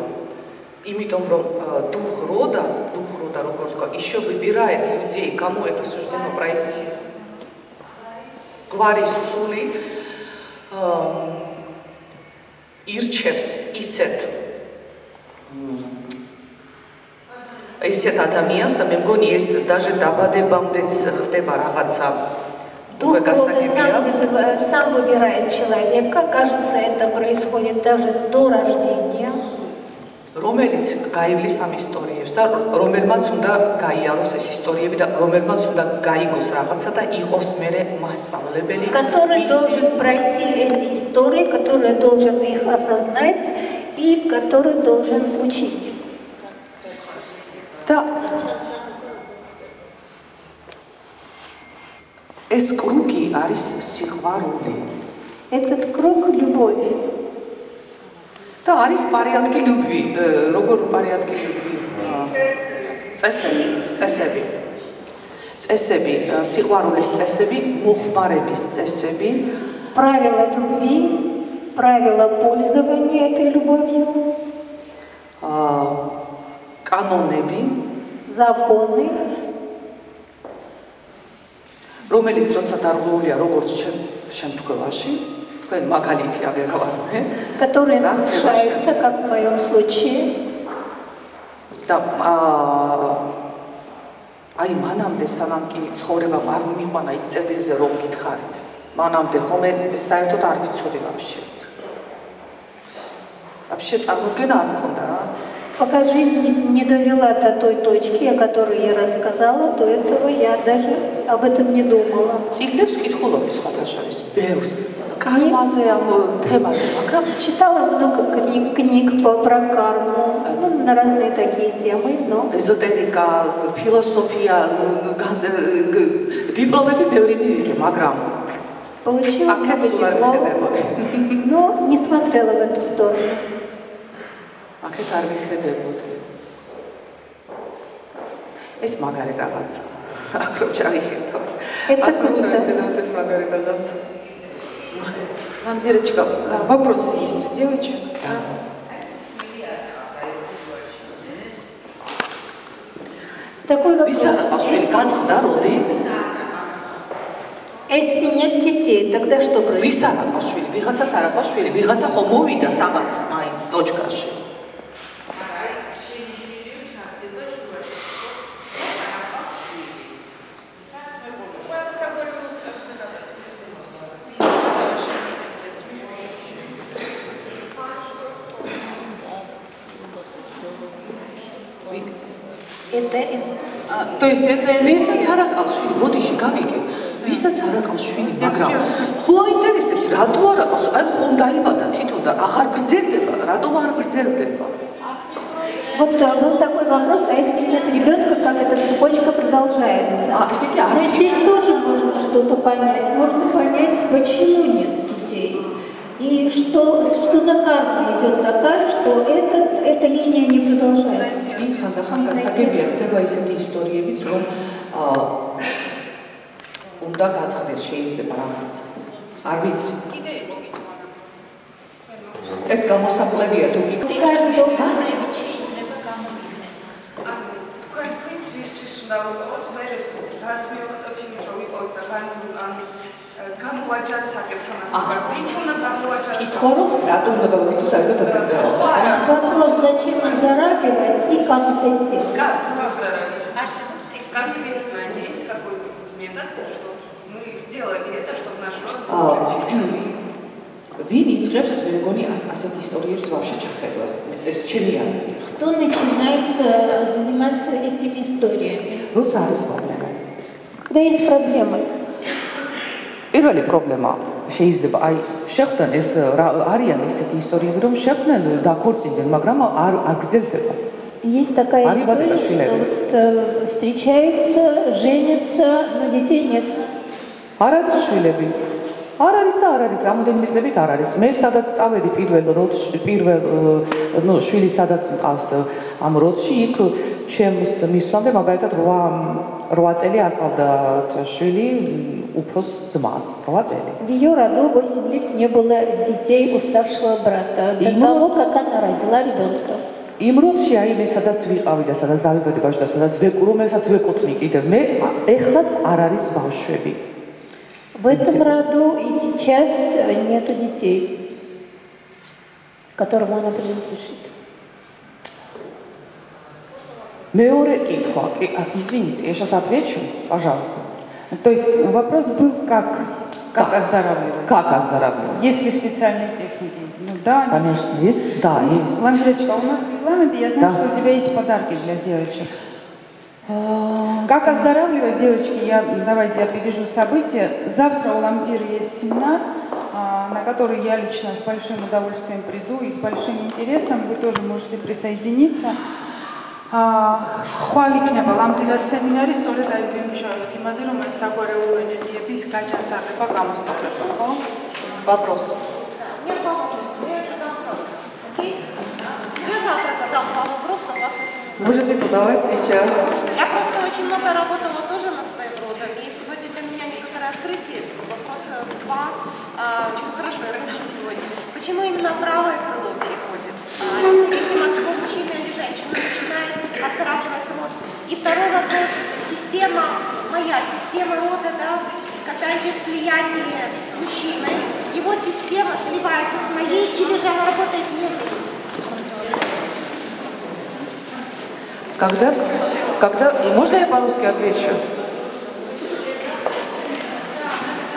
[SPEAKER 2] იმიტომ რომ დუღ როდა დუღ рода, როგორ თქვა, еще выбирает людей, кому это суждено пройти. გვარის სული ირჩევს ისეთ ისეთ ადამიანს და მე მგონი ეს даже დაბადებამდეც ხდება რაღაცა
[SPEAKER 3] Дух сам, сам выбирает человека, кажется, это происходит даже до рождения.
[SPEAKER 2] რომელიც გაივლის ამ ისტორიებს და რომელმაც უნდა გაიაროს ეს ისტორიები და რომელმაც უნდა გაიგოს რაღაცა და იყოს მერე მასწავლებელი
[SPEAKER 3] который должен пройти эти истории который должен их осознать и который должен учить
[SPEAKER 2] და ეს კრუგი არის სიყვარული.
[SPEAKER 3] Этот круг – любовь.
[SPEAKER 2] და არის პარიადკი ლუბვი, როგორ პარიადკი ლუბვი? წესები, წესები. წესები, სიყვარულის წესები, მოხმარების წესები.
[SPEAKER 3] Правила любви, правила пользования этой любовью.
[SPEAKER 2] აა კანონები,
[SPEAKER 3] законы,
[SPEAKER 2] რომელიც როცა დარღვეულია როგორც ჩემ შემთხვევაში, თქვენ მაგალითი აღერავარვე,
[SPEAKER 3] которые нарушаются, как в моем случае.
[SPEAKER 2] და აა აი მანამდე სანამ კი ცხოვრება არ მიყვანა იქ წერილზე რომ გითხარით. მანამდე ხომ საერთოდ არ ვიცოდი ვაფშე. ვაფშე წარმოდგენა არ მქონდა რა.
[SPEAKER 3] Пока жизнь не довела до той точки, о которой я рассказала, до этого я даже об этом не думала.
[SPEAKER 2] Циклевс китхолопис хаташарис, беус.
[SPEAKER 3] Читала много книг, книг по, про карму, ну, на разные такие темы, но...
[SPEAKER 2] Эзотерика, философия, дипломები ბევრი მივიღე, მაგრამ
[SPEAKER 3] Получила много дипломов, но не смотрела в эту сторону.
[SPEAKER 2] აქეთ არ მიხედებოდი. ეს მაგარი რაღაცაა. აქ რომ ჩავიხედოთ.
[SPEAKER 3] Это круто.
[SPEAKER 2] ეს მაგარი რაღაცაა.
[SPEAKER 1] Нам, Зирочка, вопросы есть у девочек? Да.
[SPEAKER 3] Такой вопрос. Если нет детей, тогда что происходит?
[SPEAKER 2] ვისარაფაშვილი, ვიღაცა სარაფაშვილი, ვიღაცა ხო მოვიდა სამაც მაინც точкაში.
[SPEAKER 1] то есть это
[SPEAKER 2] ვისაც არ აყავს შვილი, ბოდიში გავიგე. ვისაც არ აყავს შვილი, მაგრამ ხო აინტერესებს, რატო არ აყავს? აი ხომ დაიბადა თვითონ და აღარ გრძელდება, რატომ არ გრძელდება?
[SPEAKER 3] Вот был такой вопрос, а если нет ребенка, как эта цепочка продолжается?
[SPEAKER 2] А, если я...
[SPEAKER 3] Но здесь тоже можно что-то понять. Можно понять, почему нет детей. И что, что за карма идет такая, что этот, эта линия не продолжается.
[SPEAKER 2] ხანდახან გასაგებია ხდება ისეთი ისტორიებიც, რომ აა უნდა გაწყდეს შეიძლება რაღაც. არ ვიცი.
[SPEAKER 1] კიდე იყო კიდე მაგრამ
[SPEAKER 2] ეს გამოსაკლებია თუ კი
[SPEAKER 3] Каждый дом
[SPEAKER 4] შეიძლება გამოვიდნენ. ანუ თქვენ თქვით ვისთვის უნდა ვიყოთ, მე თქვით, გას მივახწევთ იმით, რომ ვიყოთ და გან ანუ გამოვაჯანსაკებთ ამას, მაგრამ ვინც უნდა გამოვაჯანსაკებთ?
[SPEAKER 2] კითხო რომ რატომ უნდა გავაკეთო საერთოდ ასეთი რაღაცა?
[SPEAKER 3] Вопрос, зачем оздоравливать и как это сделать?
[SPEAKER 4] Как оздоровить? Арсенал конкретно есть какой-нибудь метод, что мы сделали это, чтобы наш род был счастливый?
[SPEAKER 2] ვინ იწყებს მე მგონი ასეთ ისტორიებს ვაფშე ჩახედვას ეს ჩემი აზრია
[SPEAKER 3] Кто начинает э, заниматься этими историями?
[SPEAKER 2] როცა არის პრობლემა
[SPEAKER 3] Когда есть проблемы.
[SPEAKER 2] პირველი პრობლემა შეიძლება აი შეხვდნენ ეს არიან ესეთი ისტორიები რომ შეხვდნენ დაქორწინდნენ მაგრამ არ არ გრძელდება
[SPEAKER 3] Есть такая история, что вот э, встречаются, женятся, но детей нет.
[SPEAKER 2] არ არის შვილები არ არის და არ არის რამოდენიმე მისლებით არ არის მე სადაც წავედი პირველ როდში პირველ ნუ შვილი სადაც მყავს ამ როდში იქ ჩემს მისვამდე მაგალითად 8 8 წელი აკავდა შვილი უფროს ძმას 8 წელი
[SPEAKER 3] В ее роду 8 лет не было детей у старшего брата до того, как она родила ребенка.
[SPEAKER 2] იმ როდში აი მე სადაც ვიყავი და სადაც დავიბადე ბავშვი და სადაც ვეკურომესაც ვეკუთვნი კიდევ მე ეხლაც არ არის ბავშვები
[SPEAKER 3] В этом роду и сейчас нету детей, которым она принадлежит.
[SPEAKER 2] Меоре китхо. Извините, я сейчас отвечу, пожалуйста.
[SPEAKER 5] То есть вопрос был как? Как, как оздоравливать?
[SPEAKER 2] Как оздоравливать?
[SPEAKER 5] Есть ли специальные техники?
[SPEAKER 2] Ну да. Конечно, есть. Да, есть.
[SPEAKER 5] Ламберочка, у нас рекламы, я знаю, да. что у тебя есть подарки для девочек. А, как оздоравливать, девочки, я, давайте я пережу события. Завтра у Ламзира есть семинар, а, на который я лично с большим удовольствием приду и с большим интересом. Вы тоже можете присоединиться. ხვალ იქნება ლამზირას სემინარი სწორედ აი ვიმუშავებთ იმაზე, რომ ეს საგვარეულო ენერგიების გაჭასაღება გამოსწორება, ხო?
[SPEAKER 2] Вопрос.
[SPEAKER 6] Нет вопросов. Я задам вопрос. Окей? Я завтра задам вам вопрос согласно семинару.
[SPEAKER 2] Можете задавать сейчас.
[SPEAKER 6] Я просто очень много работала тоже над своим родом, и сегодня для меня некоторое открытие есть. Вопрос два. А, Очень хорошо я задам сегодня. Почему именно правое крыло переходит? А, Независимо от того, мужчина или женщина, начинает оздоравливать род. И второй вопрос. Система, моя система рода, да, когда есть слияние с мужчиной, его система сливается с моей, или же она работает независимо?
[SPEAKER 2] Когда, когда, и можно я по-русски отвечу?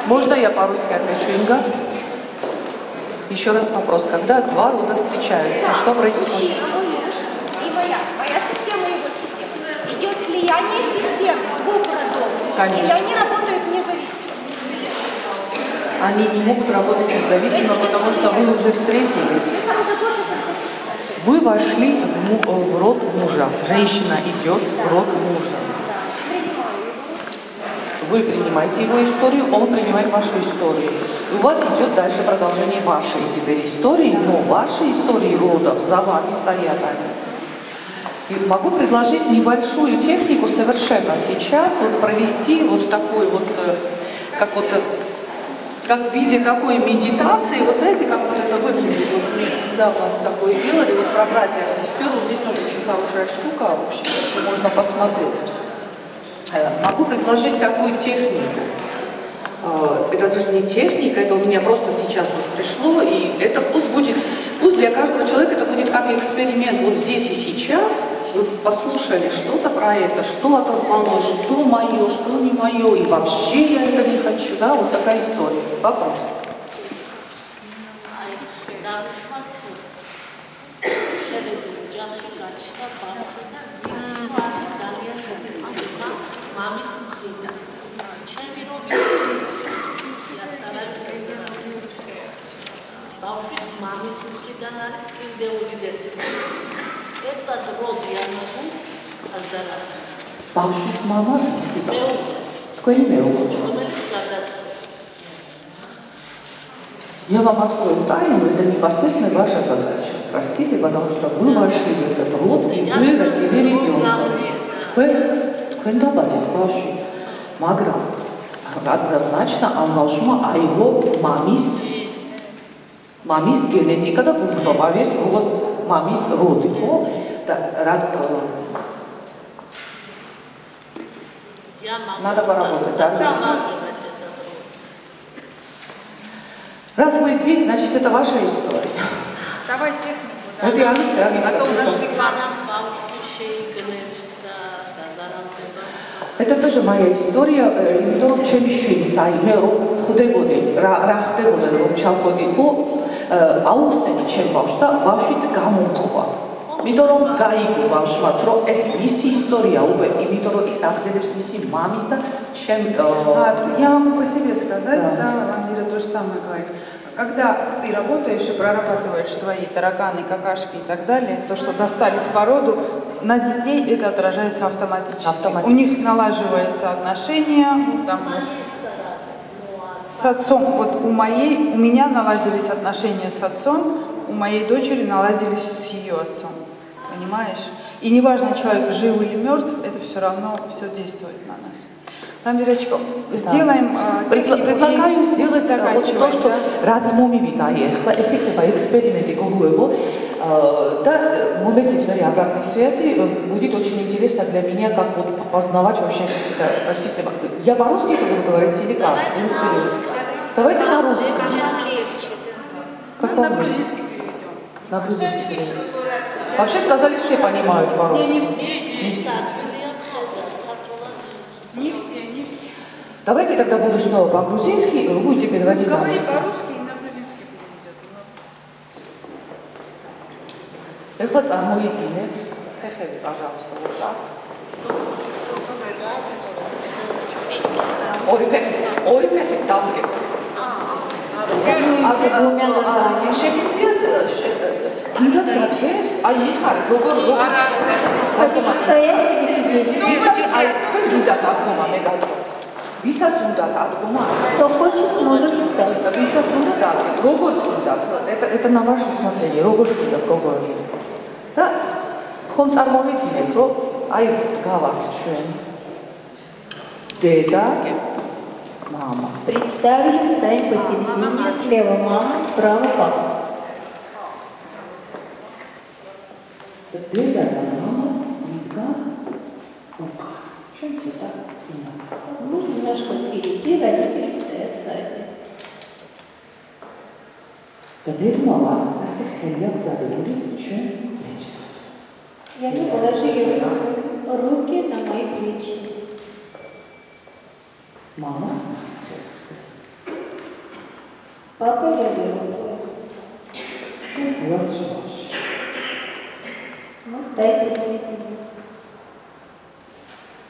[SPEAKER 2] Можно я по-русски отвечу, Инга? Еще раз вопрос. Когда два рода встречаются, что происходит?
[SPEAKER 6] И мой муж, и моя. Моя система и его система. Идет слияние систем двух родов.
[SPEAKER 2] Конечно.
[SPEAKER 6] Или они работают независимо.
[SPEAKER 2] Они не могут работать независимо, потому что вы уже встретились.
[SPEAKER 6] Это уже больше как
[SPEAKER 2] Вы вошли в, му- в род мужа. Женщина идет в род мужа. Вы принимаете его историю, он принимает вашу историю. И у вас идет дальше продолжение вашей теперь истории, но ваши истории родов за вами стоят они. И могу предложить небольшую технику совершенно сейчас, вот провести вот такой вот, э, как вот, э, как в виде такой медитации, вот знаете, как вот это выглядит, недавно такое сделали, вот про братьев, сестер, вот здесь тоже очень хорошая штука вообще, можно посмотреть. Э, Могу предложить такую технику. Э, Это даже не техника, это у меня просто сейчас вот пришло, и это пусть будет, пусть для каждого человека это будет как эксперимент вот здесь и сейчас. Вы послушали что-то про это, что отозвалось, что мое, что не мое, и вообще я это не хочу, да, вот такая история. Вопрос.
[SPEAKER 7] არის კიდე უდიდესი ერთად როდი ამოგუ აზდარა
[SPEAKER 2] ბავშვის мама ისი
[SPEAKER 7] მეუღლე
[SPEAKER 2] თქვენი მეუღლე.
[SPEAKER 7] რომელიც გადაწყვეტა
[SPEAKER 2] Я вам открою тайну, это непосредственно ваша задача. Простите, потому что вы вошли в этот род и вы родили ребенка. თქვენ თქვენ დაბადეთ ბავშვი, მაგრამ однозначно ამ ბავშვმა აიღო მამის მამის გენეტიკა და გულთბობა ეს როგორც მამის როდი, ხო? და რა
[SPEAKER 7] я мама
[SPEAKER 2] Надо поработать,
[SPEAKER 7] да
[SPEAKER 2] Агнес.
[SPEAKER 7] да
[SPEAKER 2] раз вы здесь, значит это ваша история.
[SPEAKER 1] Давай технику. да.
[SPEAKER 2] Вот я Аница,
[SPEAKER 1] А то у нас
[SPEAKER 2] Аница.
[SPEAKER 1] реклама.
[SPEAKER 7] სანამ ბავშვი შეიგნებს და დაზარალდება
[SPEAKER 2] Это тоже моя история, э, იმიტომ რომ ჩემი შვილის, აი მე რომ ხვდებოდი, რა რა ხდებოდა რომ ჩავყოდი ხო, э, აუხსენი ჩემ ბავშვს და ბავშვიც გამომხვა. იმიტომ რომ გაიგო ბავშვმაც რომ ეს მისი ისტორია უკვე, იმიტომ რომ ის აღძენებს მისი მამის და ჩემ э,
[SPEAKER 5] А, Я могу по себе сказать,
[SPEAKER 2] Да.
[SPEAKER 5] да, Ламзира то же самое говорит. Когда ты работаешь и прорабатываешь свои тараканы, какашки и так далее, то, что достались по роду, на детей это отражается автоматически.
[SPEAKER 2] Автоматически.
[SPEAKER 5] У них налаживается отношения, ну, там, вот, с отцом, вот у моей, у меня наладились отношения с отцом, у моей дочери наладились с ее отцом. Понимаешь? И неважно, человек жив или мертв, это все равно все действует на нас. Нам, девочка сделаем да.
[SPEAKER 2] Предла Предлагаю сделать а, вот то, что
[SPEAKER 5] да?
[SPEAKER 2] Ratsmumi Vitae, Classic Experiment Google, Э, да, мы эти говорили обратной связи. Э, будет очень интересно для меня, как вот опознавать вообще эту э, систему. Я по-русски это буду говорить или как?
[SPEAKER 7] Давайте на русском.
[SPEAKER 2] Давайте на русском. Как ну, на
[SPEAKER 5] грузинский переведем.
[SPEAKER 2] На грузинский переведем. Вообще сказали, все понимают по-русски.
[SPEAKER 5] Не, не все.
[SPEAKER 7] Не все.
[SPEAKER 5] Не все, не все.
[SPEAKER 2] Давайте тогда буду снова по-грузински, вы будете переводить на русский. ეხლა წარმოიდგინეთ ხეხები пожалуйста вот так ორი ფეხი ორი ფეხი დავდგეთ. შეგვიძლიათ იმდად დადგეთ? აი იხარით როგორ როგორ
[SPEAKER 4] არა არა
[SPEAKER 3] Хотите стоять или сидеть?
[SPEAKER 2] ვისაც აი თქვენ გინდა დადგომა მე გათხო. ვისაც უნდა დადგომა?
[SPEAKER 3] Кто хочет, может встать.
[SPEAKER 2] ვისაც უნდა დადგეთ? როგორ წინდათ? это это на ваше усмотрение, როგორ წინდათ როგორ? და ხომ წარმოვიდგინეთ, რომ აი გავართ ჩვენ დედა мама.
[SPEAKER 3] Представили, встань посередине, слева мама, справа папа.
[SPEAKER 2] დედა და мама იდგა უკან. ჩვენ ცოტა წინა.
[SPEAKER 3] Ну, немножко впереди, родители стоят сзади.
[SPEAKER 2] და დედმამას ასე ხელი აქვს დადებული ჩვენ რეჯებს.
[SPEAKER 3] И они положили руки на мои плечи.
[SPEAKER 2] Мама
[SPEAKER 3] знает цвет. Папа
[SPEAKER 2] ялиловый. Четвертый наш.
[SPEAKER 3] Мы стоим посередине.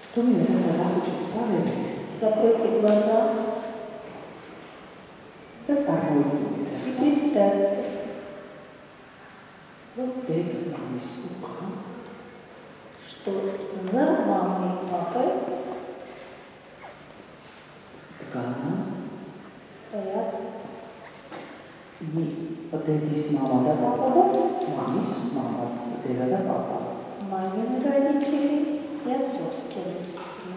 [SPEAKER 2] Что мне тогда хочет ставить?
[SPEAKER 3] Закройте глаза. И представьте.
[SPEAKER 2] Вот это нам из уха
[SPEAKER 3] что за мамой и папой
[SPEAKER 2] Гана
[SPEAKER 3] стоят
[SPEAKER 2] мы подойдись мама да папа, маме с мамой, подойдя до папа.
[SPEAKER 3] Мамины родители и отцовские родители.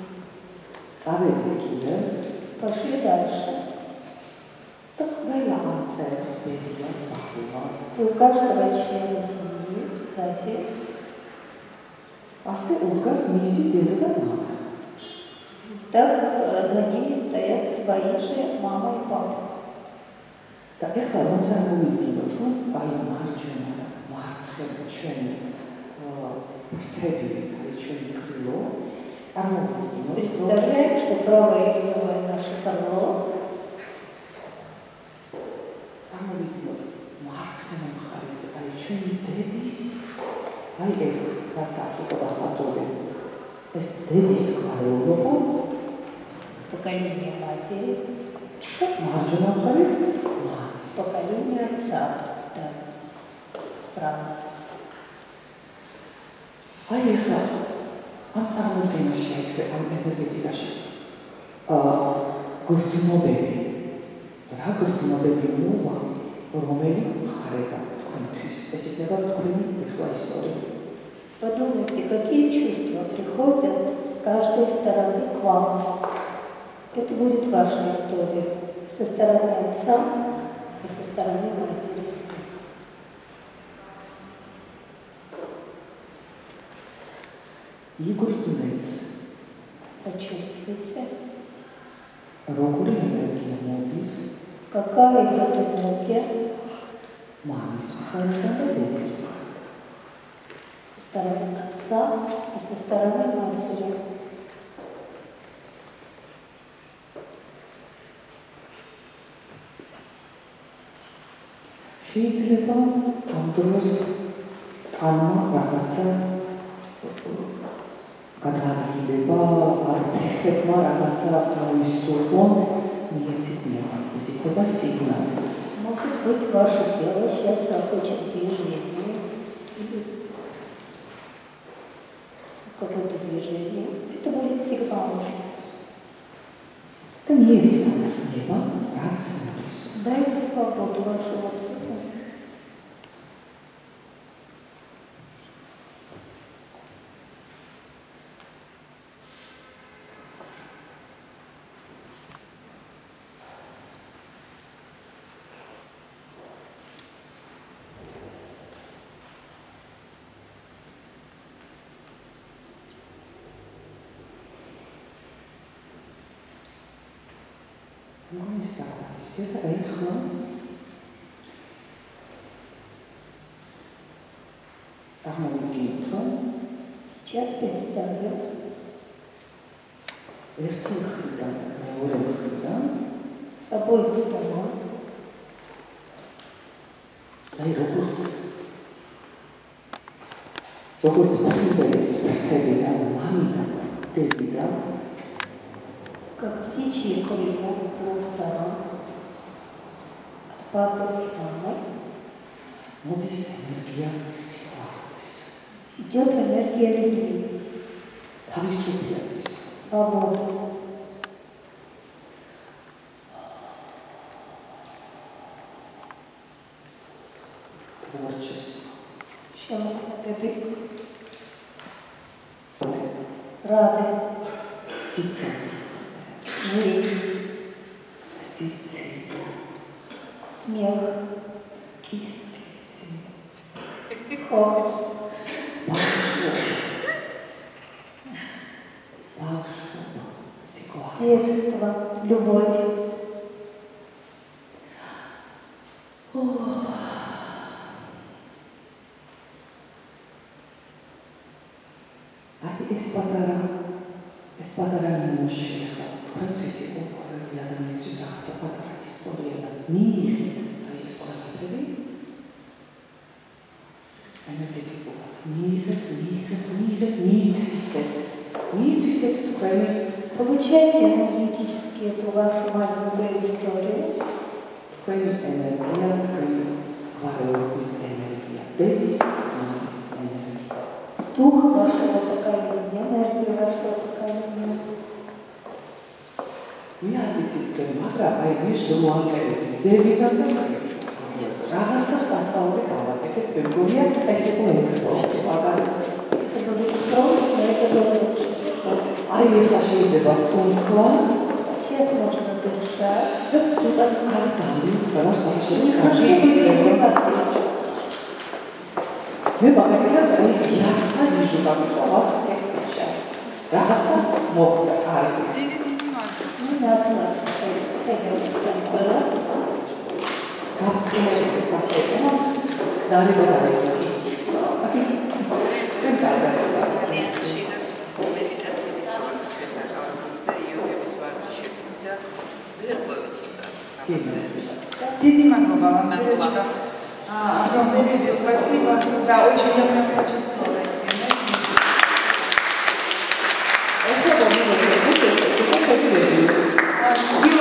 [SPEAKER 2] Цавы такие, да?
[SPEAKER 3] Пошли дальше.
[SPEAKER 2] Так война отца распределилась вокруг вас.
[SPEAKER 3] И у каждого члена семьи, кстати,
[SPEAKER 2] ასე უდგას მისი დედა და მამა.
[SPEAKER 3] так э, за ними стоят свои же мама и папа.
[SPEAKER 2] და ეხლა რომ წარმოვიდგინოთ, რომ აი მარჯვენა და მარცხენა ჩვენი ფრთები, აი ჩვენი კრილო, წარმოვიდგინოთ, რომ
[SPEAKER 3] Представляем, что правое и левое наше крыло
[SPEAKER 2] წარმოვიდგინოთ მარცხენა მხარეს აი ჩვენი დედის აი ეს რაც აქ იყო დახატული ეს დედის
[SPEAKER 3] არეულობა პოკალინია
[SPEAKER 2] მათი მარჯვენა მხარით?
[SPEAKER 3] პოკალინია ცავს და სპრავა
[SPEAKER 2] აი ახლა ამ წარმოდგენაში ეთვე ამ ენერგეტიკაში აა გრძნობები. რა გრძნობები მოვა? რომელი ხარეკა спасительный город Куми пришла история.
[SPEAKER 3] Подумайте, какие чувства приходят с каждой стороны к вам. Это будет ваша история со стороны отца и со стороны матери
[SPEAKER 2] сына. Игорь Тюнельт.
[SPEAKER 3] Почувствуйте.
[SPEAKER 2] Рокули энергия мудрис.
[SPEAKER 3] Какая идет энергия?
[SPEAKER 2] მამის მხრიდან და დედის
[SPEAKER 3] მხრიდან. სესტარები კაცსა და სესტარები მამსურა.
[SPEAKER 2] შეიძლება ამ დროს კანმა რაღაცა გადაადგილება, არ ფეხებმა რაღაცა ისურვონ, მიეცით მიაღალ. ეს იქნება სიგნალი.
[SPEAKER 3] Может быть, ваше тело сейчас захочет движение или какое-то движение. Это будет сигнал.
[SPEAKER 2] Это медиа, рацию.
[SPEAKER 3] Дайте свободу вашему
[SPEAKER 2] მოგესა ისე და ეხლა წარმოვიდგინოთ რომ
[SPEAKER 3] Сейчас представлю,
[SPEAKER 2] ერთი მხრიდან და მეორე მხრიდან
[SPEAKER 3] с обоих сторон
[SPEAKER 2] აი როგორც როგორც ფილმის ფრთებიდან მამიდან დებიდან
[SPEAKER 3] как птичьи крылья с двух сторон, от папы и мамы.
[SPEAKER 2] Вот есть энергия силакс.
[SPEAKER 3] Идет энергия любви.
[SPEAKER 2] Там
[SPEAKER 3] и
[SPEAKER 2] супьякс. Свобода. Творчество.
[SPEAKER 3] Еще это
[SPEAKER 2] Радость. ეს პატარა ეს პატარა ნიმუში ხა თქვენთვის იყო ყოველი ადამიანისთვის რაღაცა პატარა ისტორია და მიიღეთ აი ეს ყველაფერი ენერგეტიკულად მიიღეთ მიიღეთ მიიღეთ მიითვისეთ მიითვისეთ თქვენი
[SPEAKER 3] Получайте энергетически эту вашу маленькую историю.
[SPEAKER 2] თქვენი ენერგია თქვენი გვარების ენერგია დედის მამის ენერგია
[SPEAKER 3] Дух вашего
[SPEAKER 2] იცისკენ, მაგრამ აი მე ჟლუანტები ზევიდან და რაღაცა სასწაული გავაკეთეთ, მე მგონია ეს იყო ექსპორტი,
[SPEAKER 3] მაგრამ
[SPEAKER 2] აი ეხლა შეიძლება სუნთქვა შეასრულოს და ზუსტად მაგ
[SPEAKER 3] დამივიდა
[SPEAKER 2] რომ
[SPEAKER 3] სამშენს კაჟი
[SPEAKER 2] მე მაგალითად ორი გიასთან ვიზუალ კვლავას სექსი ჩანს. რაღაცა მოხდა კარგი.
[SPEAKER 1] დიდი დიდი მადლობა
[SPEAKER 3] Не надо ходить в
[SPEAKER 2] გაფრთხილების საფრთხეს დარება დაიწყო ისიც თქვენ გადაიწყეთ
[SPEAKER 1] Დიდი მადლობა ლამზირეჩკა. А, огромное тебе спасибо. Да, очень я прям почувствовала Thank you.